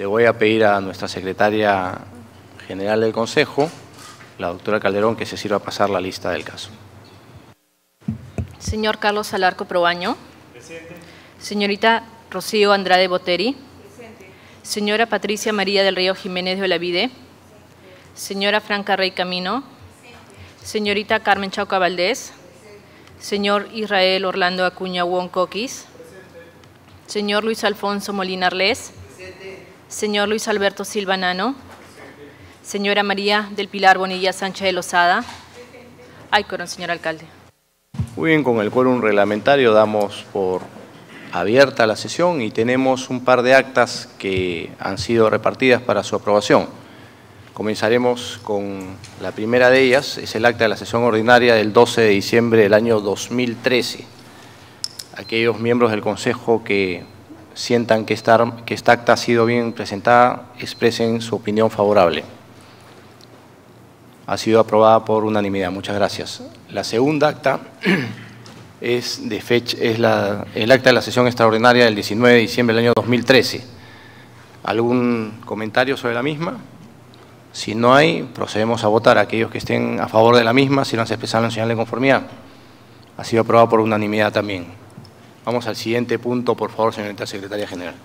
Le voy a pedir a nuestra secretaria general del Consejo, la doctora Calderón, que se sirva a pasar la lista del caso. Señor Carlos Alarco Probaño. Presente. Señorita Rocío Andrade Boteri. Presente. Señora Patricia María del Río Jiménez de Olavide. Señora Franca Rey Camino. Presente. Señorita Carmen Chauca Valdés. Señor Israel Orlando Acuña Won Coquis. Señor Luis Alfonso Molina Arles. Señor Luis Alberto Silva Nano. Señora María del Pilar Bonilla Sánchez de Lozada. Ay, corón, señor alcalde. Muy bien, con el quórum reglamentario damos por abierta la sesión y tenemos un par de actas que han sido repartidas para su aprobación. Comenzaremos con la primera de ellas, es el acta de la sesión ordinaria del 12 de diciembre del año 2013. Aquellos miembros del Consejo que sientan que esta, que esta acta ha sido bien presentada, expresen su opinión favorable. Ha sido aprobada por unanimidad. Muchas gracias. La segunda acta es, de fecha, es la, el acta de la sesión extraordinaria del 19 de diciembre del año 2013. ¿Algún comentario sobre la misma? Si no hay, procedemos a votar. Aquellos que estén a favor de la misma, si no se expresaron en señal de conformidad. Ha sido aprobada por unanimidad también. Vamos al siguiente punto, por favor, señorita secretaria general.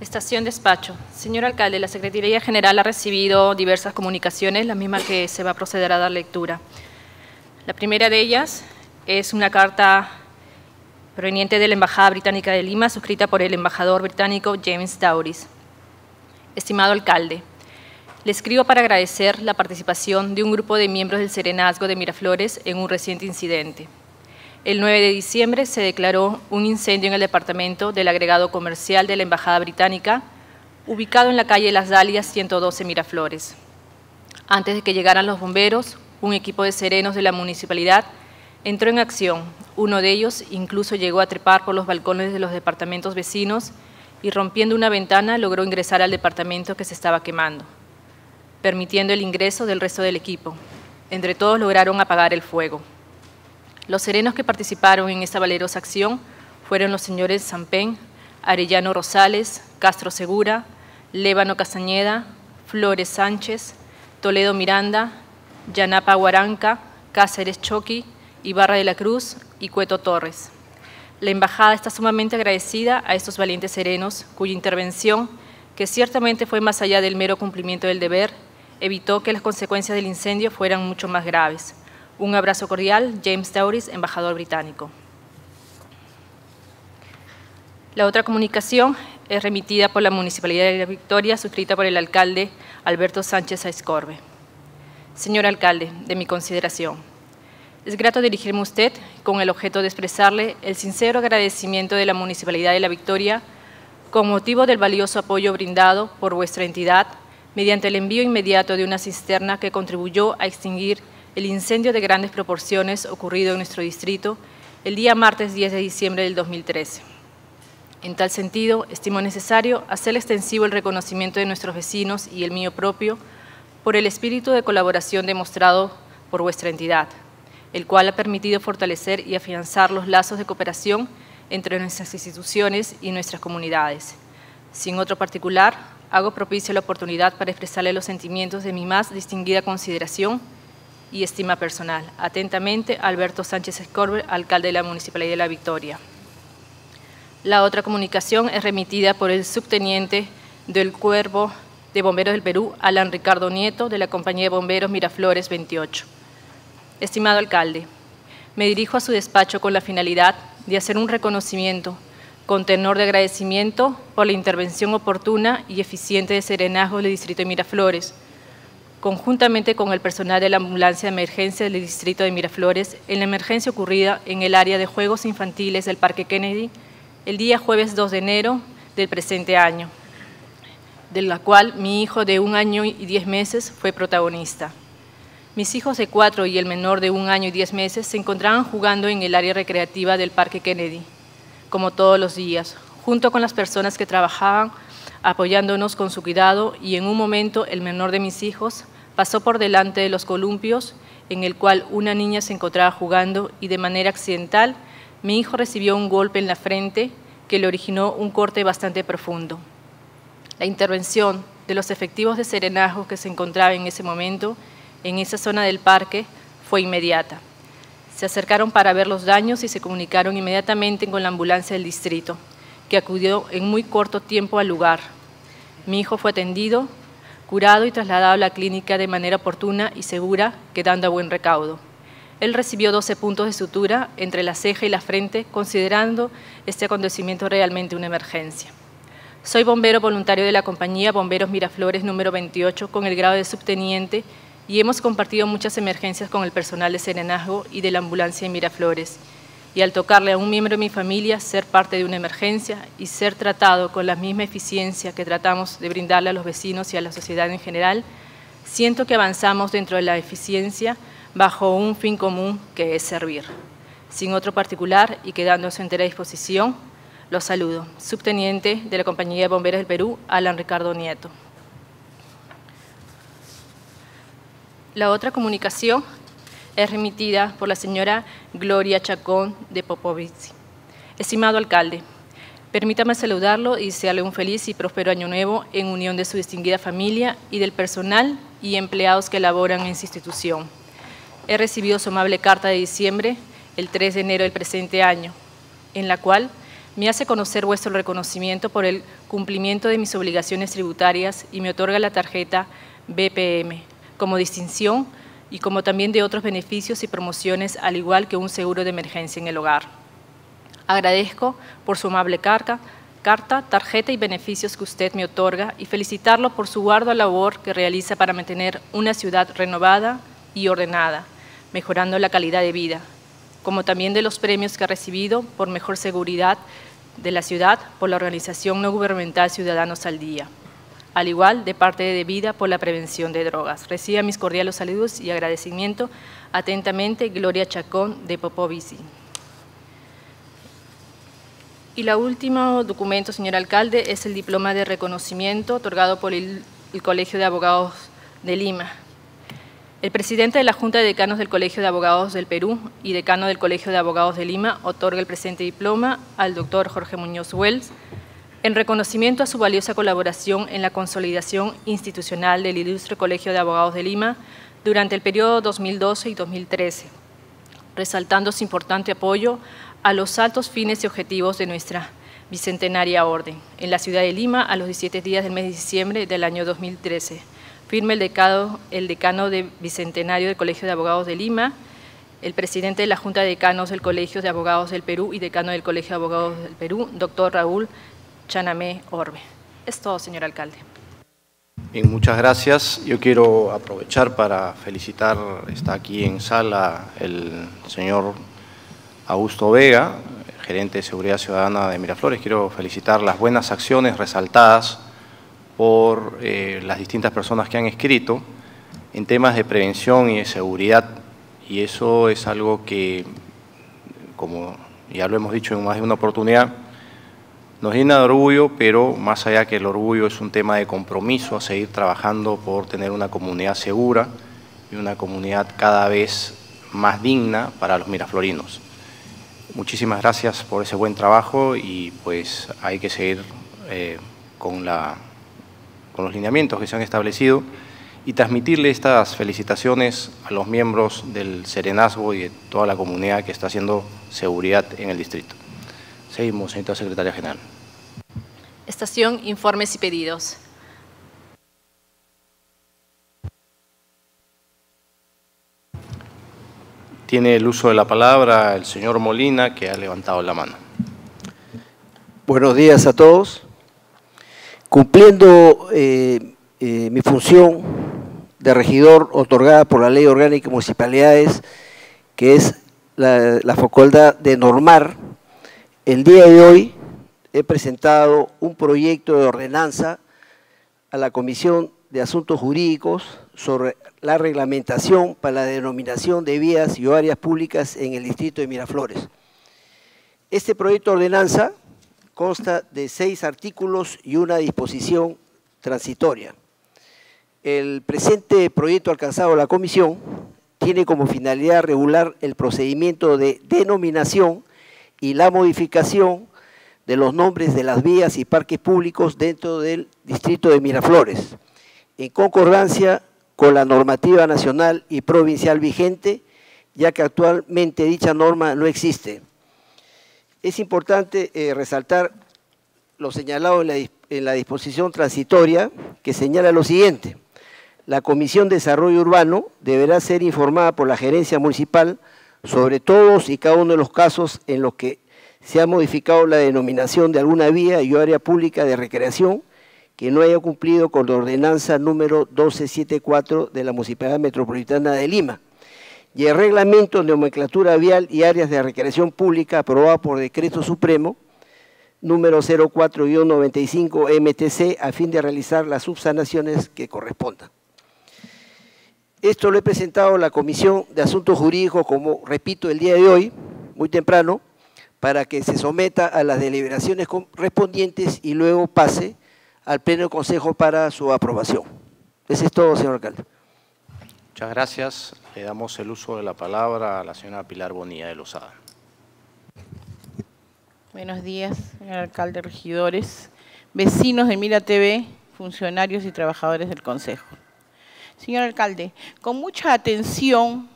Estación Despacho. Señor alcalde, la Secretaría General ha recibido diversas comunicaciones, las mismas que se va a proceder a dar lectura. La primera de ellas es una carta proveniente de la Embajada Británica de Lima, suscrita por el embajador británico James Dowris. Estimado alcalde, le escribo para agradecer la participación de un grupo de miembros del Serenazgo de Miraflores en un reciente incidente. El 9 de diciembre se declaró un incendio en el departamento del agregado comercial de la Embajada Británica, ubicado en la calle Las Dalias 112 Miraflores. Antes de que llegaran los bomberos, un equipo de serenos de la municipalidad entró en acción. Uno de ellos incluso llegó a trepar por los balcones de los departamentos vecinos y rompiendo una ventana logró ingresar al departamento que se estaba quemando, permitiendo el ingreso del resto del equipo. Entre todos lograron apagar el fuego. Los serenos que participaron en esta valerosa acción fueron los señores Zampén, Arellano Rosales, Castro Segura, Lébano Castañeda, Flores Sánchez, Toledo Miranda, Yanapa Guaranca, Cáceres Choqui, Ibarra de la Cruz y Cueto Torres. La embajada está sumamente agradecida a estos valientes serenos cuya intervención, que ciertamente fue más allá del mero cumplimiento del deber, evitó que las consecuencias del incendio fueran mucho más graves. Un abrazo cordial, James Dowris, embajador británico. La otra comunicación es remitida por la Municipalidad de La Victoria, suscrita por el alcalde Alberto Sánchez Aiscorbe. Señor alcalde, de mi consideración, es grato dirigirme a usted con el objeto de expresarle el sincero agradecimiento de la Municipalidad de La Victoria con motivo del valioso apoyo brindado por vuestra entidad mediante el envío inmediato de una cisterna que contribuyó a extinguir el incendio de grandes proporciones ocurrido en nuestro distrito el día martes 10 de diciembre del 2013. En tal sentido, estimo necesario hacer extensivo el reconocimiento de nuestros vecinos y el mío propio por el espíritu de colaboración demostrado por vuestra entidad, el cual ha permitido fortalecer y afianzar los lazos de cooperación entre nuestras instituciones y nuestras comunidades. Sin otro particular, hago propicio la oportunidad para expresarle los sentimientos de mi más distinguida consideración y estima personal. Atentamente, Alberto Sánchez Escorbe, alcalde de la Municipalidad de La Victoria. La otra comunicación es remitida por el subteniente del Cuervo de Bomberos del Perú, Alan Ricardo Nieto, de la Compañía de Bomberos Miraflores 28. Estimado alcalde, me dirijo a su despacho con la finalidad de hacer un reconocimiento con tenor de agradecimiento por la intervención oportuna y eficiente de Serenazgo del Distrito de Miraflores, conjuntamente con el personal de la ambulancia de emergencia del distrito de Miraflores, en la emergencia ocurrida en el área de juegos infantiles del Parque Kennedy el día jueves 2 de enero del presente año, de la cual mi hijo de un año y diez meses fue protagonista. Mis hijos de cuatro y el menor de un año y diez meses se encontraban jugando en el área recreativa del Parque Kennedy, como todos los días, junto con las personas que trabajaban apoyándonos con su cuidado y en un momento el menor de mis hijos pasó por delante de los columpios en el cual una niña se encontraba jugando y de manera accidental mi hijo recibió un golpe en la frente que le originó un corte bastante profundo. La intervención de los efectivos de serenazgo que se encontraban en ese momento en esa zona del parque fue inmediata. Se acercaron para ver los daños y se comunicaron inmediatamente con la ambulancia del distrito, que acudió en muy corto tiempo al lugar. Mi hijo fue atendido, curado y trasladado a la clínica de manera oportuna y segura, quedando a buen recaudo. Él recibió 12 puntos de sutura entre la ceja y la frente, considerando este acontecimiento realmente una emergencia. Soy bombero voluntario de la compañía Bomberos Miraflores número 28 con el grado de subteniente y hemos compartido muchas emergencias con el personal de Serenazgo y de la ambulancia de Miraflores. Y al tocarle a un miembro de mi familia ser parte de una emergencia y ser tratado con la misma eficiencia que tratamos de brindarle a los vecinos y a la sociedad en general, siento que avanzamos dentro de la eficiencia bajo un fin común que es servir. Sin otro particular y quedando a su entera disposición, los saludo. Subteniente de la Compañía de Bomberos del Perú, Alan Ricardo Nieto. La otra comunicación es remitida por la señora Gloria Chacón de Popovici. Estimado alcalde, permítame saludarlo y desearle un feliz y próspero año nuevo en unión de su distinguida familia y del personal y empleados que laboran en su institución. He recibido su amable carta de diciembre, el 3 de enero del presente año, en la cual me hace conocer vuestro reconocimiento por el cumplimiento de mis obligaciones tributarias y me otorga la tarjeta BPM, como distinción y como también de otros beneficios y promociones, al igual que un seguro de emergencia en el hogar. Agradezco por su amable carta, tarjeta y beneficios que usted me otorga y felicitarlo por su ardua labor que realiza para mantener una ciudad renovada y ordenada, mejorando la calidad de vida, como también de los premios que ha recibido por mejor seguridad de la ciudad por la organización no gubernamental Ciudadanos al Día al igual de parte de Vida por la prevención de drogas. Reciba mis cordiales saludos y agradecimiento. Atentamente, Gloria Chacón de Popovici. Y el último documento, señor alcalde, es el diploma de reconocimiento otorgado por el, el Colegio de Abogados de Lima. El presidente de la Junta de Decanos del Colegio de Abogados del Perú y decano del Colegio de Abogados de Lima otorga el presente diploma al doctor Jorge Muñoz Wells, en reconocimiento a su valiosa colaboración en la consolidación institucional del Ilustre Colegio de Abogados de Lima durante el periodo 2012 y 2013, resaltando su importante apoyo a los altos fines y objetivos de nuestra bicentenaria orden en la ciudad de Lima a los 17 días del mes de diciembre del año 2013. Firme el decano, el decano de Bicentenario del Colegio de Abogados de Lima, el presidente de la Junta de Decanos del Colegio de Abogados del Perú y decano del Colegio de Abogados del Perú, doctor Raúl Chanamé Orbe. Es todo, señor alcalde. Bien, muchas gracias. Yo quiero aprovechar para felicitar, está aquí en sala el señor Augusto Vega, gerente de Seguridad Ciudadana de Miraflores. Quiero felicitar las buenas acciones resaltadas por eh, las distintas personas que han escrito en temas de prevención y de seguridad. Y eso es algo que, como ya lo hemos dicho en más de una oportunidad, nos llena de orgullo, pero más allá que el orgullo es un tema de compromiso a seguir trabajando por tener una comunidad segura y una comunidad cada vez más digna para los miraflorinos. Muchísimas gracias por ese buen trabajo y pues hay que seguir eh, con, la, con los lineamientos que se han establecido y transmitirle estas felicitaciones a los miembros del Serenazgo y de toda la comunidad que está haciendo seguridad en el distrito. Seguimos, señora secretaria general. Estación, informes y pedidos. Tiene el uso de la palabra el señor Molina, que ha levantado la mano. Buenos días a todos. Cumpliendo eh, eh, mi función de regidor otorgada por la Ley Orgánica de Municipalidades, que es la, la facultad de normar el día de hoy he presentado un proyecto de ordenanza a la Comisión de Asuntos Jurídicos sobre la reglamentación para la denominación de vías y áreas públicas en el distrito de Miraflores. Este proyecto de ordenanza consta de seis artículos y una disposición transitoria. El presente proyecto alcanzado a la Comisión tiene como finalidad regular el procedimiento de denominación y la modificación de los nombres de las vías y parques públicos dentro del distrito de Miraflores, en concordancia con la normativa nacional y provincial vigente, ya que actualmente dicha norma no existe. Es importante eh, resaltar lo señalado en la, en la disposición transitoria, que señala lo siguiente. La Comisión de Desarrollo Urbano deberá ser informada por la gerencia municipal sobre todos y cada uno de los casos en los que se ha modificado la denominación de alguna vía y área pública de recreación que no haya cumplido con la ordenanza número 1274 de la Municipalidad Metropolitana de Lima y el reglamento de nomenclatura vial y áreas de recreación pública aprobado por decreto supremo número 04-95 MTC a fin de realizar las subsanaciones que correspondan. Esto lo he presentado a la Comisión de Asuntos Jurídicos, como repito, el día de hoy, muy temprano, para que se someta a las deliberaciones correspondientes y luego pase al Pleno del Consejo para su aprobación. Eso es todo, señor alcalde. Muchas gracias. Le damos el uso de la palabra a la señora Pilar Bonilla de Lozada. Buenos días, señor alcalde, regidores, vecinos de Mira TV, funcionarios y trabajadores del Consejo. Señor alcalde, con mucha atención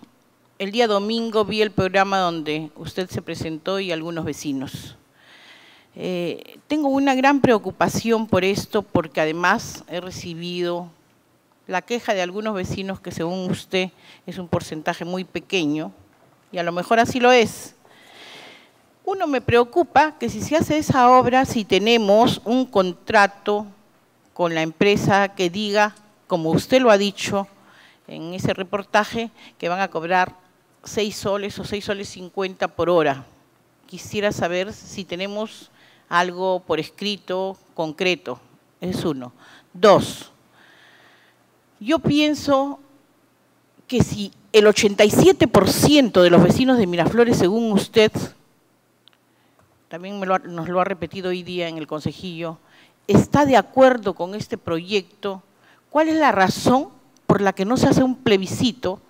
el día domingo vi el programa donde usted se presentó y algunos vecinos. Eh, tengo una gran preocupación por esto porque además he recibido la queja de algunos vecinos que según usted es un porcentaje muy pequeño y a lo mejor así lo es. Uno me preocupa que si se hace esa obra, si tenemos un contrato con la empresa que diga, como usted lo ha dicho en ese reportaje, que van a cobrar 6 soles o 6 soles 50 por hora. Quisiera saber si tenemos algo por escrito concreto. Es uno. Dos, yo pienso que si el 87% de los vecinos de Miraflores, según usted, también nos lo ha repetido hoy día en el consejillo, está de acuerdo con este proyecto, ¿cuál es la razón por la que no se hace un plebiscito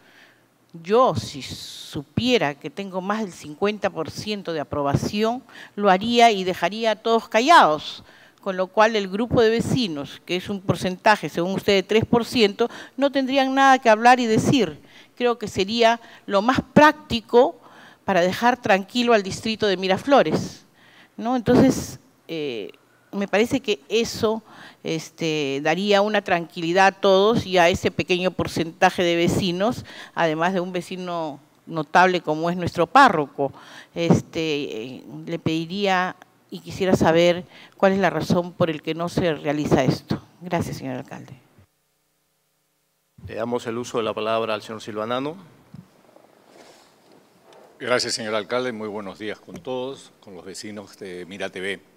yo, si supiera que tengo más del 50% de aprobación, lo haría y dejaría a todos callados. Con lo cual el grupo de vecinos, que es un porcentaje, según usted, de 3%, no tendrían nada que hablar y decir. Creo que sería lo más práctico para dejar tranquilo al distrito de Miraflores. ¿no? Entonces, eh, me parece que eso este, daría una tranquilidad a todos y a ese pequeño porcentaje de vecinos, además de un vecino notable como es nuestro párroco. Este, le pediría y quisiera saber cuál es la razón por el que no se realiza esto. Gracias, señor alcalde. Le damos el uso de la palabra al señor Silvanano. Gracias, señor alcalde. Muy buenos días con todos, con los vecinos de Mira TV.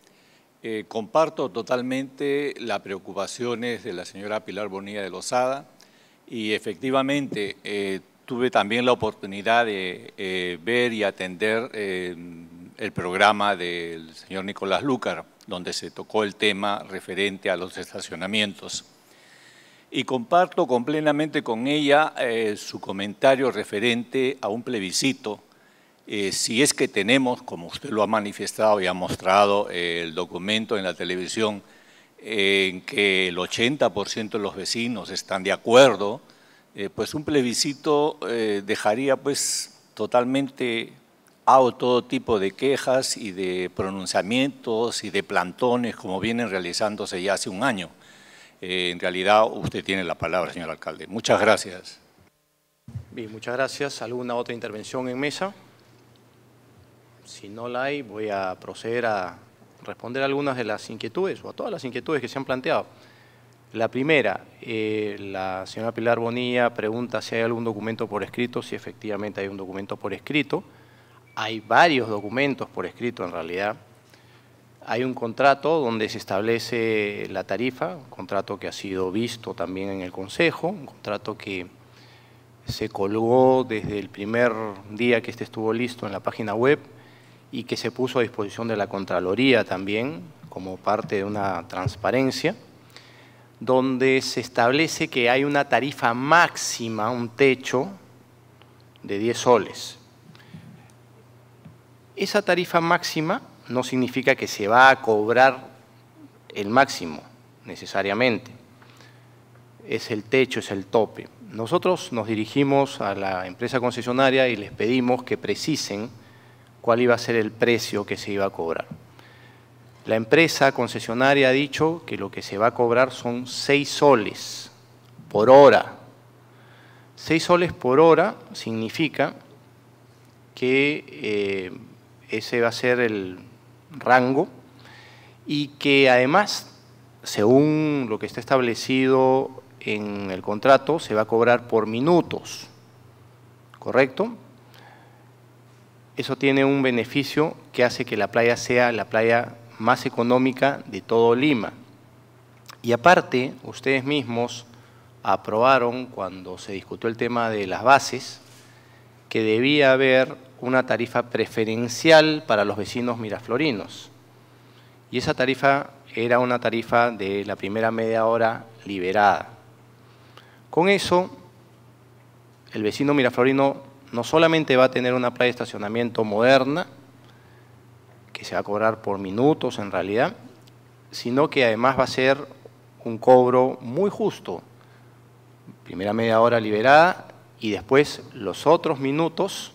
Eh, comparto totalmente las preocupaciones de la señora Pilar Bonilla de Lozada y efectivamente eh, tuve también la oportunidad de eh, ver y atender el programa del señor Nicolás Lúcar, donde se tocó el tema referente a los estacionamientos. Y comparto completamente con ella su comentario referente a un plebiscito eh, si es que tenemos, como usted lo ha manifestado y ha mostrado eh, el documento en la televisión, en que el 80% de los vecinos están de acuerdo, eh, pues un plebiscito dejaría pues totalmente a todo tipo de quejas y de pronunciamientos y de plantones como vienen realizándose ya hace un año. en realidad usted tiene la palabra, señor alcalde. Muchas gracias. Bien, muchas gracias. ¿Alguna otra intervención en mesa? Si no la hay, voy a proceder a responder algunas de las inquietudes o a todas las inquietudes que se han planteado. La primera, eh, la señora Pilar Bonilla pregunta si hay algún documento por escrito, si efectivamente hay un documento por escrito. Hay varios documentos por escrito en realidad. Hay un contrato donde se establece la tarifa, un contrato que ha sido visto también en el Consejo, un contrato que se colgó desde el primer día que este estuvo listo en la página web, y que se puso a disposición de la Contraloría también como parte de una transparencia, donde se establece que hay una tarifa máxima, un techo de 10 soles. Esa tarifa máxima no significa que se va a cobrar el máximo necesariamente. Es el techo, es el tope. Nosotros nos dirigimos a la empresa concesionaria y les pedimos que precisen cuál iba a ser el precio que se iba a cobrar. La empresa concesionaria ha dicho que lo que se va a cobrar son seis soles por hora. Seis soles por hora significa que eh, ese va a ser el rango y que además, según lo que está establecido en el contrato, se va a cobrar por minutos, ¿correcto? Eso tiene un beneficio que hace que la playa sea la playa más económica de todo Lima. Y aparte, ustedes mismos aprobaron cuando se discutió el tema de las bases que debía haber una tarifa preferencial para los vecinos miraflorinos. Y esa tarifa era una tarifa de la primera media hora liberada. Con eso, el vecino miraflorino no solamente va a tener una playa de estacionamiento moderna, que se va a cobrar por minutos en realidad, sino que además va a ser un cobro muy justo. Primera media hora liberada y después los otros minutos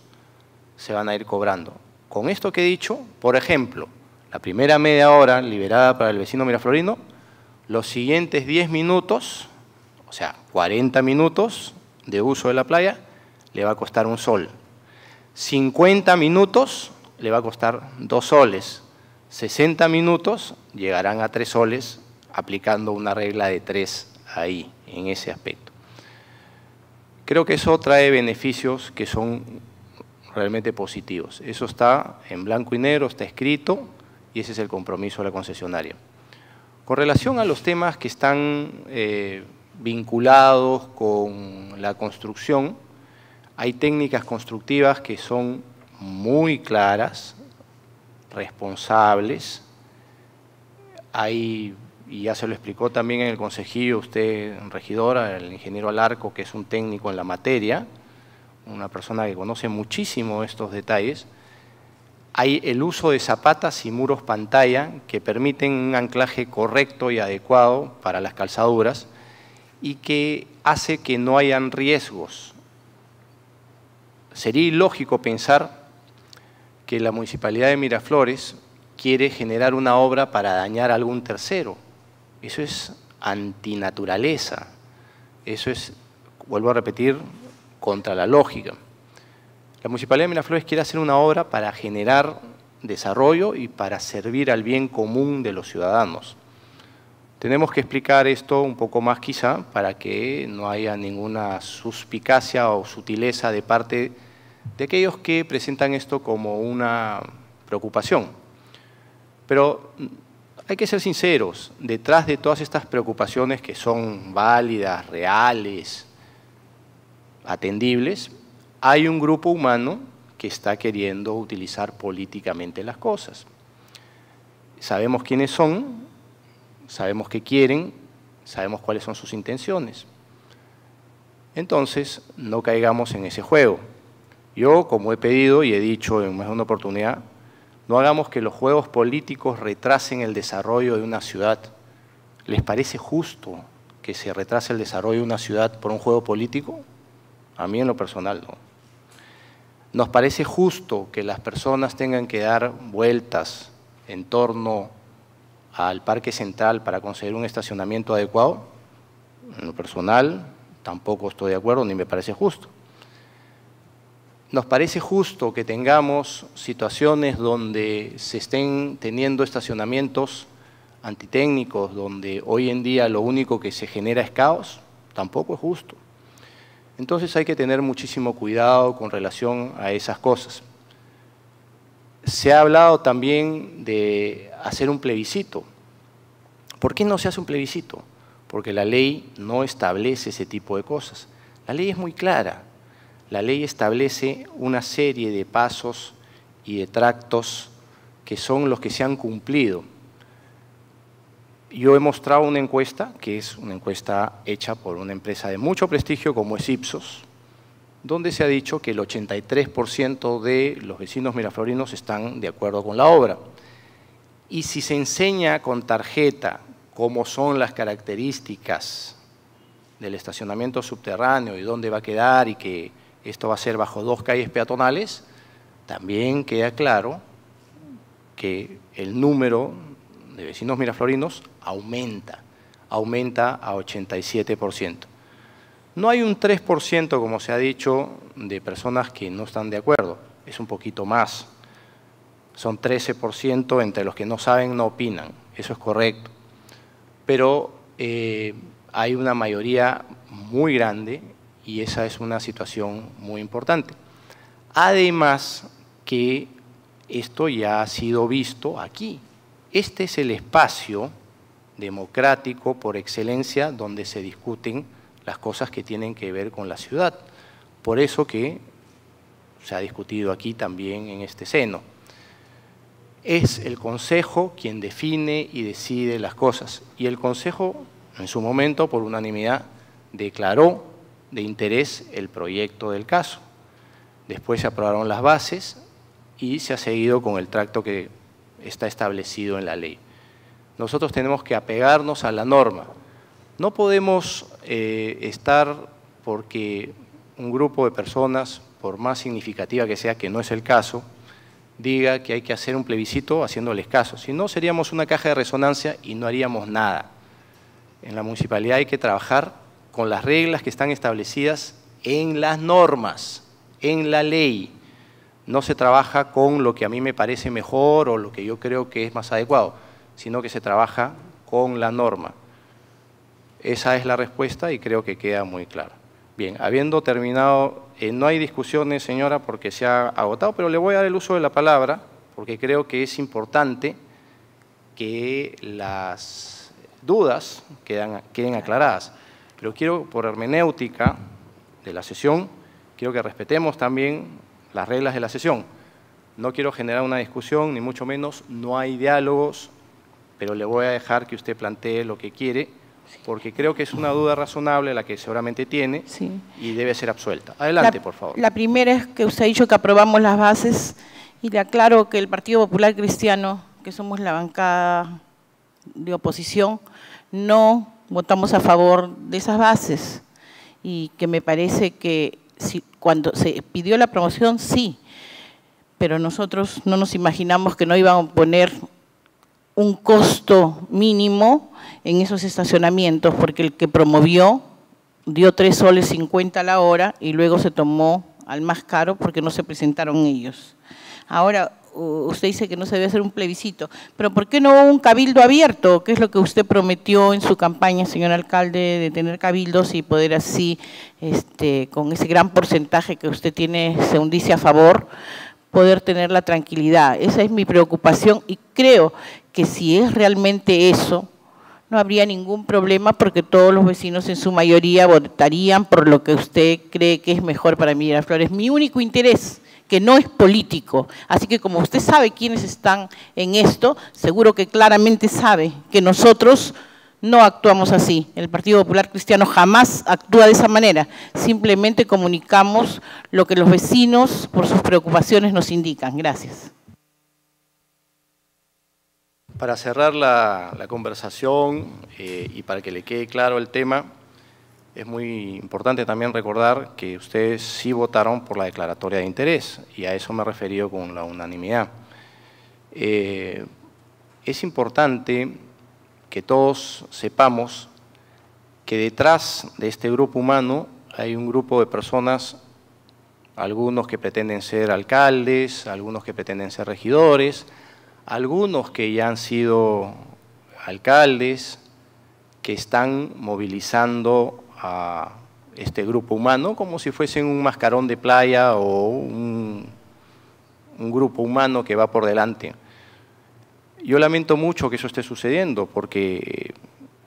se van a ir cobrando. Con esto que he dicho, por ejemplo, la primera media hora liberada para el vecino miraflorino, los siguientes 10 minutos, o sea, 40 minutos de uso de la playa, le va a costar un sol. 50 minutos le va a costar dos soles. 60 minutos llegarán a tres soles aplicando una regla de tres ahí, en ese aspecto. Creo que eso trae beneficios que son realmente positivos. Eso está en blanco y negro, está escrito y ese es el compromiso de la concesionaria. Con relación a los temas que están eh, vinculados con la construcción, hay técnicas constructivas que son muy claras, responsables. Hay, y ya se lo explicó también en el consejillo usted, regidora, el ingeniero Alarco, que es un técnico en la materia, una persona que conoce muchísimo estos detalles, hay el uso de zapatas y muros pantalla que permiten un anclaje correcto y adecuado para las calzaduras y que hace que no hayan riesgos. Sería ilógico pensar que la Municipalidad de Miraflores quiere generar una obra para dañar a algún tercero. Eso es antinaturaleza. Eso es, vuelvo a repetir, contra la lógica. La Municipalidad de Miraflores quiere hacer una obra para generar desarrollo y para servir al bien común de los ciudadanos. Tenemos que explicar esto un poco más quizá para que no haya ninguna suspicacia o sutileza de parte de aquellos que presentan esto como una preocupación. Pero hay que ser sinceros, detrás de todas estas preocupaciones que son válidas, reales, atendibles, hay un grupo humano que está queriendo utilizar políticamente las cosas. Sabemos quiénes son, sabemos qué quieren, sabemos cuáles son sus intenciones. Entonces, no caigamos en ese juego. Yo, como he pedido y he dicho en más de una oportunidad, no hagamos que los juegos políticos retrasen el desarrollo de una ciudad. ¿Les parece justo que se retrase el desarrollo de una ciudad por un juego político? A mí en lo personal no. ¿Nos parece justo que las personas tengan que dar vueltas en torno al parque central para conseguir un estacionamiento adecuado? En lo personal tampoco estoy de acuerdo ni me parece justo. Nos parece justo que tengamos situaciones donde se estén teniendo estacionamientos antitécnicos, donde hoy en día lo único que se genera es caos, tampoco es justo. Entonces hay que tener muchísimo cuidado con relación a esas cosas. Se ha hablado también de hacer un plebiscito. ¿Por qué no se hace un plebiscito? Porque la ley no establece ese tipo de cosas. La ley es muy clara. La ley establece una serie de pasos y de tractos que son los que se han cumplido yo he mostrado una encuesta, que es una encuesta hecha por una empresa de mucho prestigio como es Ipsos, donde se ha dicho que el 83% de los vecinos miraflorinos están de acuerdo con la obra. Y si se enseña con tarjeta cómo son las características del estacionamiento subterráneo y dónde va a quedar y que esto va a ser bajo dos calles peatonales, también queda claro que el número de vecinos miraflorinos aumenta, aumenta a 87%. No hay un 3%, como se ha dicho, de personas que no están de acuerdo, es un poquito más. Son 13% entre los que no saben, no opinan, eso es correcto. Pero eh, hay una mayoría muy grande y esa es una situación muy importante. Además que esto ya ha sido visto aquí. Este es el espacio democrático por excelencia donde se discuten las cosas que tienen que ver con la ciudad. Por eso que se ha discutido aquí también en este seno. Es el Consejo quien define y decide las cosas. Y el Consejo, en su momento, por unanimidad, declaró de interés el proyecto del caso. Después se aprobaron las bases y se ha seguido con el tracto que está establecido en la ley. Nosotros tenemos que apegarnos a la norma. No podemos eh, estar porque un grupo de personas, por más significativa que sea, que no es el caso, diga que hay que hacer un plebiscito haciéndoles caso. Si no, seríamos una caja de resonancia y no haríamos nada. En la municipalidad hay que trabajar con las reglas que están establecidas en las normas, en la ley. No se trabaja con lo que a mí me parece mejor o lo que yo creo que es más adecuado, sino que se trabaja con la norma. Esa es la respuesta y creo que queda muy clara. Bien, habiendo terminado, eh, no hay discusiones, señora, porque se ha agotado, pero le voy a dar el uso de la palabra, porque creo que es importante que las dudas queden aclaradas. Pero quiero, por hermenéutica de la sesión, quiero que respetemos también las reglas de la sesión. No quiero generar una discusión, ni mucho menos, no hay diálogos, pero le voy a dejar que usted plantee lo que quiere, porque creo que es una duda razonable la que seguramente tiene y debe ser absuelta. Adelante, por favor. La primera es que usted ha dicho que aprobamos las bases y le aclaro que el Partido Popular Cristiano, que somos la bancada de oposición, no votamos a favor de esas bases y que me parece que si, cuando se pidió la promoción, sí, pero nosotros no nos imaginamos que no iban a poner un costo mínimo en esos estacionamientos, porque el que promovió dio tres soles 50 a la hora y luego se tomó al más caro porque no se presentaron ellos. Ahora, usted dice que no se debe hacer un plebiscito, pero ¿por qué no un cabildo abierto? ¿Qué es lo que usted prometió en su campaña, señor alcalde, de tener cabildos y poder así, este, con ese gran porcentaje que usted tiene, según dice, a favor, poder tener la tranquilidad? Esa es mi preocupación y creo que si es realmente eso, no habría ningún problema porque todos los vecinos en su mayoría votarían por lo que usted cree que es mejor para Miraflores. Mi único interés que no es político. Así que como usted sabe quiénes están en esto, seguro que claramente sabe que nosotros no actuamos así. El Partido Popular Cristiano jamás actúa de esa manera. Simplemente comunicamos lo que los vecinos, por sus preocupaciones, nos indican. Gracias. Para cerrar la, conversación eh, y para que le quede claro el tema, es muy importante también recordar que ustedes sí votaron por la declaratoria de interés y a eso me he referido con la unanimidad. Eh, es importante que todos sepamos que detrás de este grupo humano hay un grupo de personas, algunos que pretenden ser alcaldes, algunos que pretenden ser regidores, algunos que ya han sido alcaldes, que están movilizando a este grupo humano como si fuesen un mascarón de playa o un, grupo humano que va por delante. Yo lamento mucho que eso esté sucediendo porque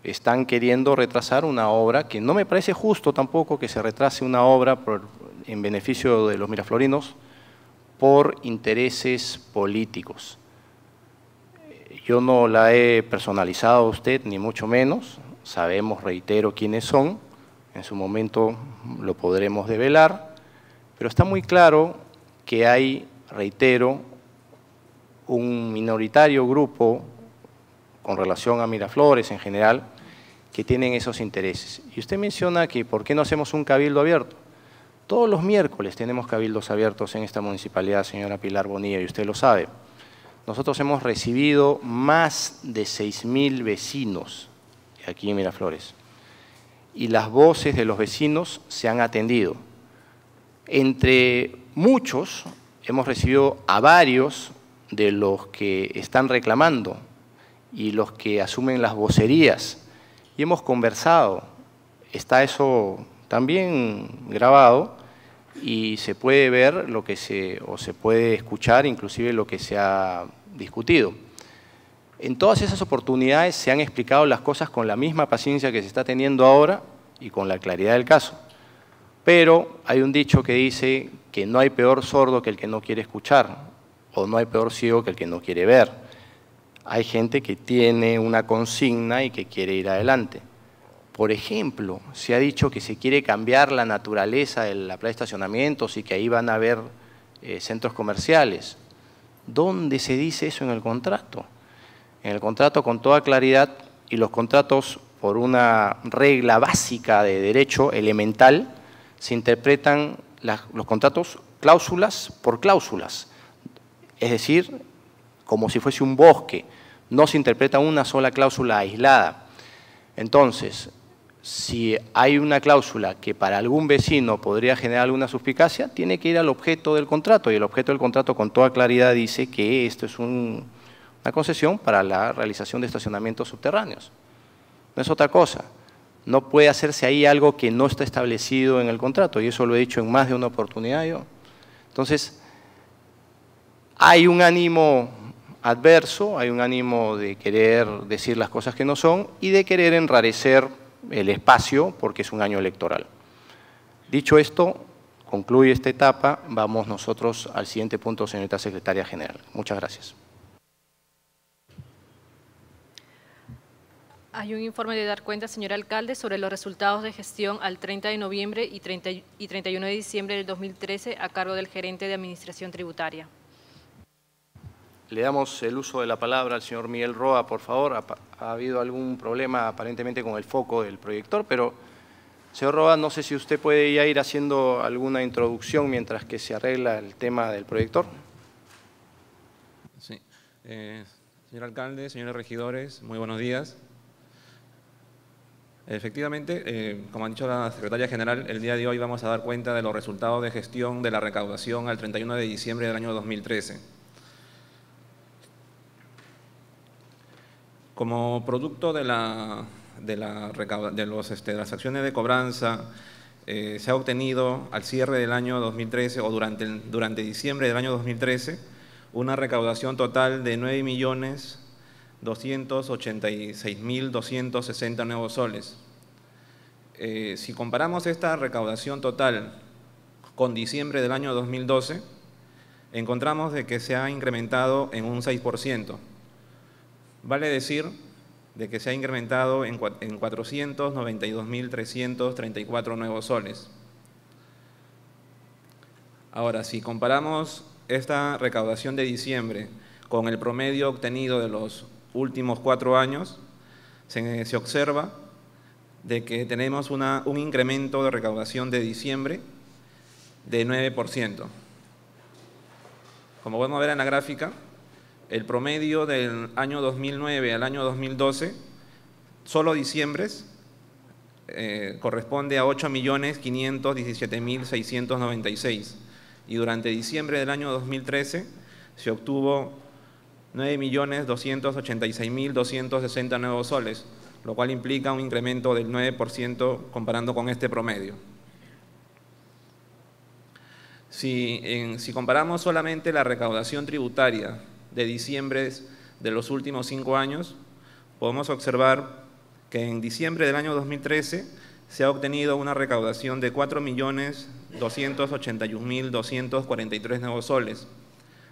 están queriendo retrasar una obra que no me parece justo tampoco que se retrase una obra en beneficio de los miraflorinos por intereses políticos. Yo no la he personalizado a usted, ni mucho menos. Sabemos, reitero, quiénes son en su momento lo podremos develar, pero está muy claro que hay, reitero, un minoritario grupo con relación a Miraflores en general, que tienen esos intereses. Y usted menciona que ¿por qué no hacemos un cabildo abierto? Todos los miércoles tenemos cabildos abiertos en esta municipalidad, señora Pilar Bonilla, y usted lo sabe. Nosotros hemos recibido más de 6.000 vecinos aquí en Miraflores y las voces de los vecinos se han atendido. Entre muchos hemos recibido a varios de los que están reclamando y los que asumen las vocerías y hemos conversado. Está eso también grabado y se puede ver lo que se, o se puede escuchar inclusive lo que se ha discutido. En todas esas oportunidades se han explicado las cosas con la misma paciencia que se está teniendo ahora y con la claridad del caso. Pero hay un dicho que dice que no hay peor sordo que el que no quiere escuchar, o no hay peor ciego que el que no quiere ver. Hay gente que tiene una consigna y que quiere ir adelante. Por ejemplo, se ha dicho que se quiere cambiar la naturaleza de la playa de estacionamientos y que ahí van a haber eh, centros comerciales. ¿Dónde se dice eso en el contrato? En el contrato con toda claridad y los contratos por una regla básica de derecho elemental se interpretan los contratos cláusulas por cláusulas. Es decir, como si fuese un bosque, no se interpreta una sola cláusula aislada. Entonces, si hay una cláusula que para algún vecino podría generar alguna suspicacia, tiene que ir al objeto del contrato y el objeto del contrato con toda claridad dice que esto es una concesión para la realización de estacionamientos subterráneos. No es otra cosa. No puede hacerse ahí algo que no está establecido en el contrato y eso lo he dicho en más de una oportunidad yo. Entonces, hay un ánimo adverso, hay un ánimo de querer decir las cosas que no son y de querer enrarecer el espacio porque es un año electoral. Dicho esto, concluye esta etapa, vamos nosotros al siguiente punto, señorita Secretaria General. Muchas gracias. Hay un informe de dar cuenta, señor alcalde, sobre los resultados de gestión al 30 de noviembre y, 30 y 31 de diciembre del 2013 a cargo del gerente de Administración Tributaria. Le damos el uso de la palabra al señor Miguel Roa, por favor. Ha, habido algún problema aparentemente con el foco del proyector, pero, señor Roa, no sé si usted puede ya ir haciendo alguna introducción mientras que se arregla el tema del proyector. Sí. Eh, señor alcalde, señores regidores, muy buenos días. Efectivamente, eh, como ha dicho la secretaria general, el día de hoy vamos a dar cuenta de los resultados de gestión de la recaudación al 31 de diciembre del año 2013. Como producto de, la, de, la, de, este, las acciones de cobranza, eh, se ha obtenido al cierre del año 2013 o durante, durante diciembre del año 2013 una recaudación total de 9.286.260 nuevos soles. Eh, si comparamos esta recaudación total con diciembre del año 2012, encontramos de que se ha incrementado en un 6%. Vale decir de que se ha incrementado en 492.334 nuevos soles. Ahora, si comparamos esta recaudación de diciembre con el promedio obtenido de los últimos cuatro años, se, observa de que tenemos un incremento de recaudación de diciembre de 9%. Como podemos ver en la gráfica, el promedio del año 2009 al año 2012, solo diciembre, eh, corresponde a 8.517.696 y durante diciembre del año 2013 se obtuvo 9.286.260 nuevos soles, lo cual implica un incremento del 9% comparando con este promedio. Si, si comparamos solamente la recaudación tributaria de diciembre de los últimos cinco años, podemos observar que en diciembre del año 2013 se ha obtenido una recaudación de 4.281.243 nuevos soles,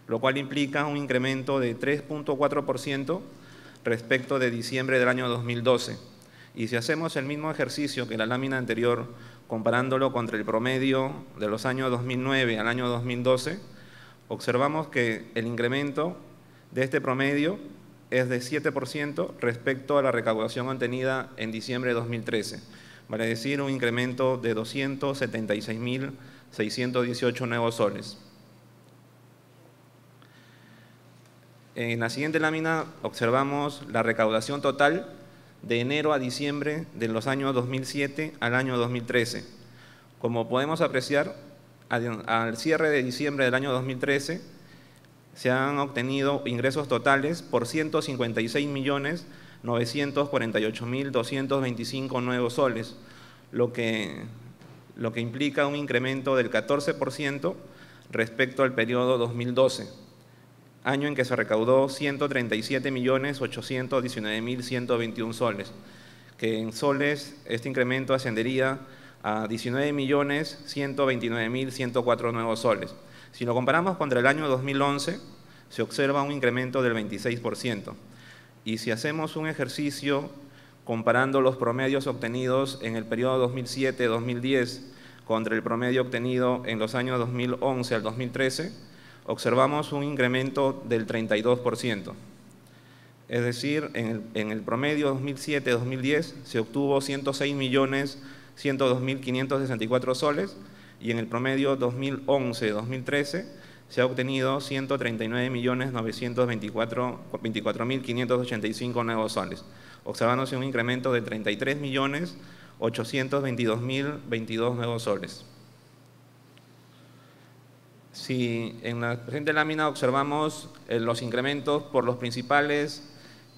lo cual implica un incremento de 3.4% respecto de diciembre del año 2012. Y si hacemos el mismo ejercicio que la lámina anterior, comparándolo contra el promedio de los años 2009 al año 2012, observamos que el incremento de este promedio es de 7% respecto a la recaudación obtenida en diciembre de 2013, vale decir un incremento de 276.618 nuevos soles. En la siguiente lámina observamos la recaudación total de enero a diciembre de los años 2007 al año 2013. Como podemos apreciar, al cierre de diciembre del año 2013 se han obtenido ingresos totales por 156.948.225 nuevos soles, lo que, lo que implica un incremento del 14% respecto al periodo 2012 año en que se recaudó 137.819.121 soles, que en soles este incremento ascendería a 19.129.104 nuevos soles. Si lo comparamos contra el año 2011, se observa un incremento del 26%. Y si hacemos un ejercicio comparando los promedios obtenidos en el periodo 2007-2010 contra el promedio obtenido en los años 2011 al 2013, observamos un incremento del 32%. Es decir, en el, promedio 2007-2010 se obtuvo 106.102.564 soles y en el promedio 2011-2013 se ha obtenido 139.924.585 nuevos soles, observándose un incremento de 33.822.022 nuevos soles. Si en la presente lámina observamos eh, los incrementos por los principales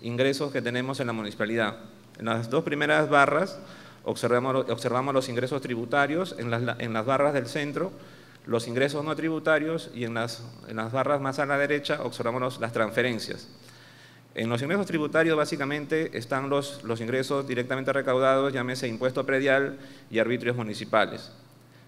ingresos que tenemos en la municipalidad. En las dos primeras barras observamos, los ingresos tributarios, en las, en las, barras del centro los ingresos no tributarios y en las, en las barras más a la derecha observamos las transferencias. En los ingresos tributarios básicamente están los, los ingresos directamente recaudados, llámese impuesto predial y arbitrios municipales.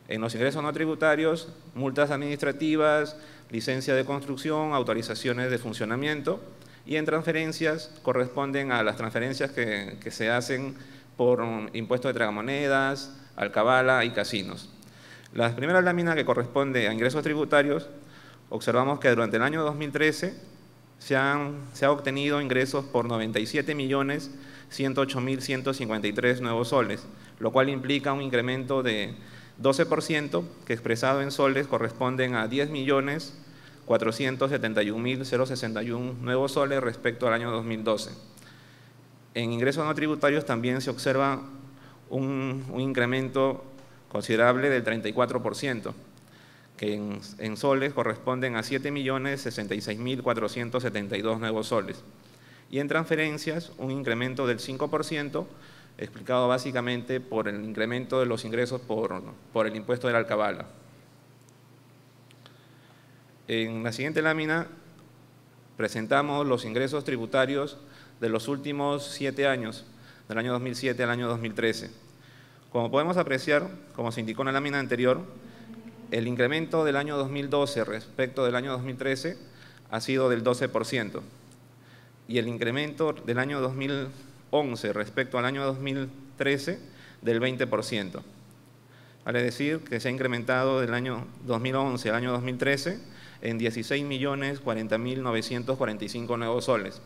En los ingresos no tributarios, multas administrativas, licencia de construcción, autorizaciones de funcionamiento y en transferencias corresponden a las transferencias que, se hacen por impuestos de tragamonedas, alcabala y casinos. La primera lámina que corresponde a ingresos tributarios, observamos que durante el año 2013 se han, obtenido ingresos por 97.108.153 nuevos soles, lo cual implica un incremento de 12%, que expresado en soles corresponden a 10.471.061 nuevos soles respecto al año 2012. En ingresos no tributarios también se observa un, incremento considerable del 34%, que en, en soles corresponden a 7.066.472 nuevos soles. Y en transferencias, un incremento del 5%, explicado básicamente por el incremento de los ingresos por, por el impuesto de la alcabala. En la siguiente lámina presentamos los ingresos tributarios de los últimos siete años, del año 2007 al año 2013. Como podemos apreciar, como se indicó en la lámina anterior, el incremento del año 2012 respecto del año 2013 ha sido del 12% y el incremento del año 2013 11 respecto al año 2013 del 20%. Vale decir que se ha incrementado del año 2011 al año 2013 en 16.040.945 nuevos soles.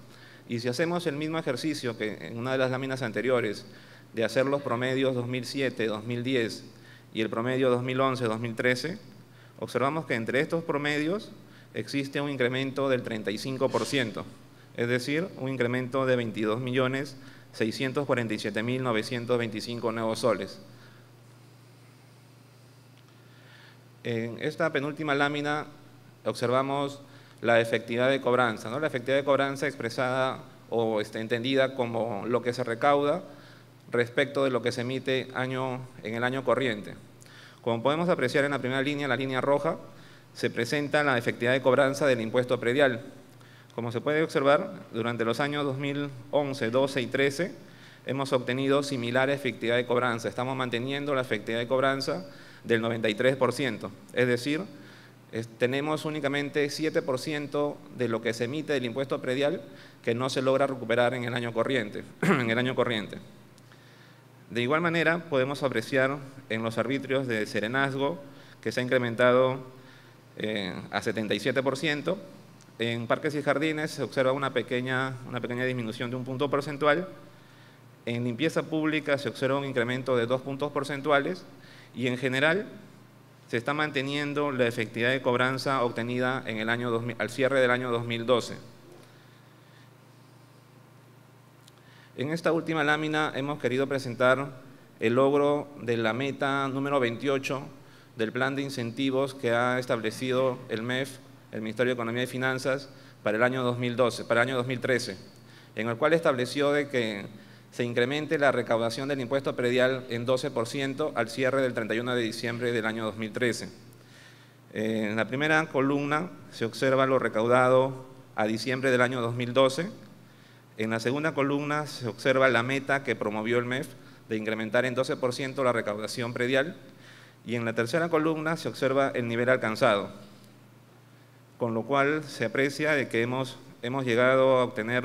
Y si hacemos el mismo ejercicio que en una de las láminas anteriores de hacer los promedios 2007, 2010 y el promedio 2011-2013, observamos que entre estos promedios existe un incremento del 35% es decir, un incremento de 22.647.925 nuevos soles. En esta penúltima lámina observamos la efectividad de cobranza, ¿no? la efectividad de cobranza expresada o este, entendida como lo que se recauda respecto de lo que se emite año, en el año corriente. Como podemos apreciar en la primera línea, la línea roja, se presenta la efectividad de cobranza del impuesto predial, como se puede observar, durante los años 2011, 12 y 13 hemos obtenido similar efectividad de cobranza. Estamos manteniendo la efectividad de cobranza del 93%. Es decir, tenemos únicamente 7% de lo que se emite del impuesto predial que no se logra recuperar en el año corriente. en el año corriente. De igual manera, podemos apreciar en los arbitrios de serenazgo que se ha incrementado eh, a 77%, En parques y jardines se observa una pequeña, una pequeña disminución de un punto porcentual. En limpieza pública se observa un incremento de dos puntos porcentuales y en general se está manteniendo la efectividad de cobranza obtenida en el año al cierre del año 2012. En esta última lámina hemos querido presentar el logro de la meta número 28 del plan de incentivos que ha establecido el MEF, el Ministerio de Economía y Finanzas, para el año 2012, para el año 2013, en el cual estableció de que se incremente la recaudación del impuesto predial en 12% al cierre del 31 de diciembre del año 2013. En la primera columna se observa lo recaudado a diciembre del año 2012. En la segunda columna se observa la meta que promovió el MEF de incrementar en 12% la recaudación predial y en la tercera columna se observa el nivel alcanzado, con lo cual se aprecia de que hemos, hemos llegado a obtener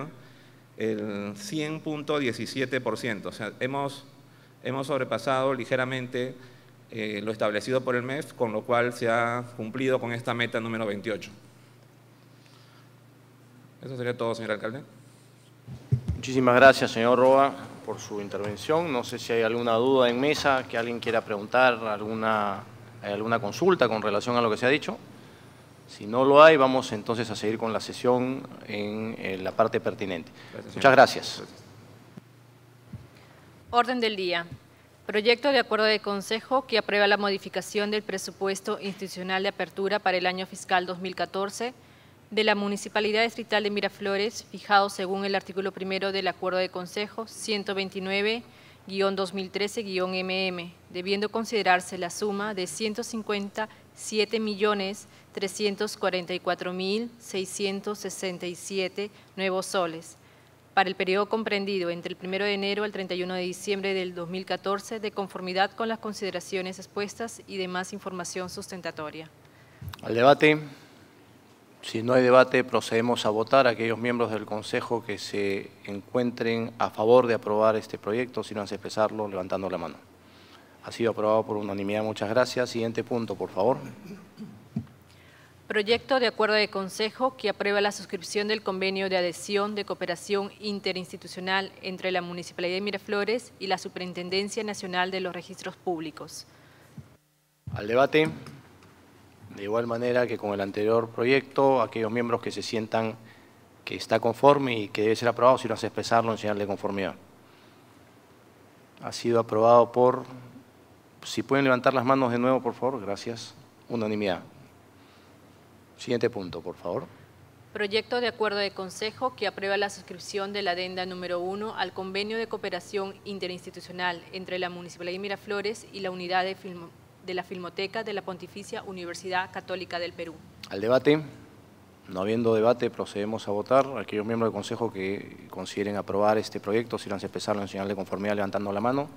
el 100.17%, o sea, hemos, hemos sobrepasado ligeramente eh, lo establecido por el MEF, con lo cual se ha cumplido con esta meta número 28. Eso sería todo, señor alcalde. Muchísimas gracias, señor Roa por su intervención. No sé si hay alguna duda en mesa, que alguien quiera preguntar, alguna, alguna consulta con relación a lo que se ha dicho. Si no lo hay, vamos entonces a seguir con la sesión en, la parte pertinente. Muchas gracias. Orden del día. Proyecto de acuerdo de Consejo que aprueba la modificación del presupuesto institucional de apertura para el año fiscal 2014 de la Municipalidad Distrital de Miraflores, fijado según el artículo primero del Acuerdo de Consejo 129-2013-MM, debiendo considerarse la suma de 157.344.667 nuevos soles para el periodo comprendido entre el 1 de enero al 31 de diciembre del 2014, de conformidad con las consideraciones expuestas y demás información sustentatoria. Al debate. Si no hay debate, procedemos a votar aquellos miembros del Consejo que se encuentren a favor de aprobar este proyecto, si no hace expresarlo levantando la mano. Ha sido aprobado por unanimidad. Muchas gracias. Siguiente punto, por favor. Proyecto de acuerdo de Consejo que aprueba la suscripción del convenio de adhesión de cooperación interinstitucional entre la Municipalidad de Miraflores y la Superintendencia Nacional de los Registros Públicos. Al debate. De igual manera que con el anterior proyecto, aquellos miembros que se sientan que está conforme y que debe ser aprobado, si no hace expresarlo en señal de conformidad. Ha sido aprobado por, si pueden levantar las manos de nuevo, por favor, gracias. Unanimidad. Siguiente punto, por favor. Proyecto de acuerdo de Consejo que aprueba la suscripción de la adenda número 1 al convenio de cooperación interinstitucional entre la Municipalidad de Miraflores y la Unidad de Film de la Filmoteca de la Pontificia Universidad Católica del Perú. Al debate. No habiendo debate, procedemos a votar. Aquellos miembros del Consejo que consideren aprobar este proyecto, si lo han expresado en señal de conformidad levantando la mano.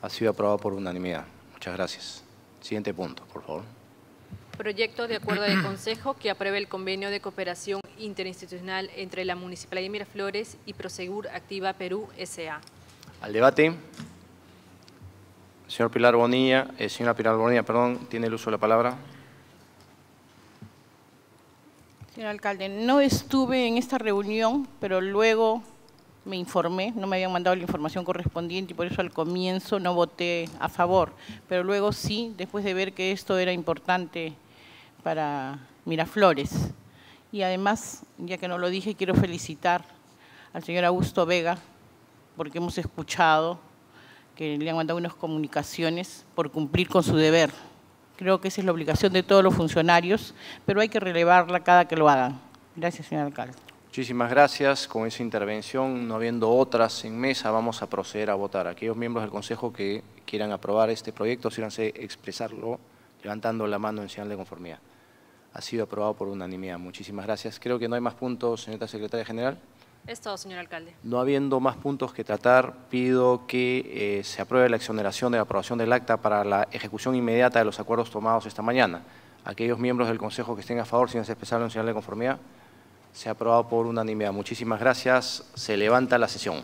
Ha sido aprobado por unanimidad. Muchas gracias. Siguiente punto, por favor. Proyecto de acuerdo de Consejo que apruebe el convenio de cooperación interinstitucional entre la Municipalidad de Miraflores y Prosegur Activa Perú S.A. Al debate. Señor Pilar Bonilla, eh, señora Pilar Bonilla, perdón, tiene el uso de la palabra. Señor alcalde, no estuve en esta reunión, pero luego me informé, no me habían mandado la información correspondiente y por eso al comienzo no voté a favor, pero luego sí, después de ver que esto era importante para Miraflores. Y además, ya que no lo dije, quiero felicitar al señor Augusto Vega, porque hemos escuchado que le han mandado unas comunicaciones por cumplir con su deber. Creo que esa es la obligación de todos los funcionarios, pero hay que relevarla cada que lo hagan. Gracias, señor alcalde. Muchísimas gracias. Con esa intervención, no habiendo otras en mesa, vamos a proceder a votar. Aquellos miembros del Consejo que quieran aprobar este proyecto, síganse expresarlo levantando la mano en señal de conformidad. Ha sido aprobado por unanimidad. Muchísimas gracias. Creo que no hay más puntos, señora secretaria general. Es todo, señor alcalde. No habiendo más puntos que tratar, pido que eh, se apruebe la exoneración de la aprobación del acta para la ejecución inmediata de los acuerdos tomados esta mañana. Aquellos miembros del Consejo que estén a favor, sin expresarlo en señal de conformidad, se ha aprobado por unanimidad. Muchísimas gracias. Se levanta la sesión.